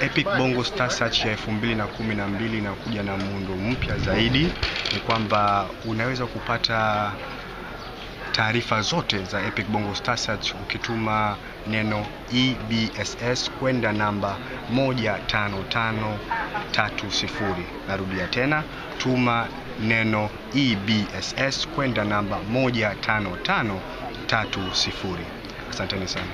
Epic Bongo Star Search ya 2012 inakuja na muundo mpya zaidi, ni kwamba unaweza kupata taarifa zote za Epic Bongo Star Search ukituma neno EBSS kwenda namba 15530. Narudia tena, tuma neno EBSS kwenda namba 15530. Asanteni sana.